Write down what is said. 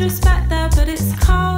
respect there, but it's cold.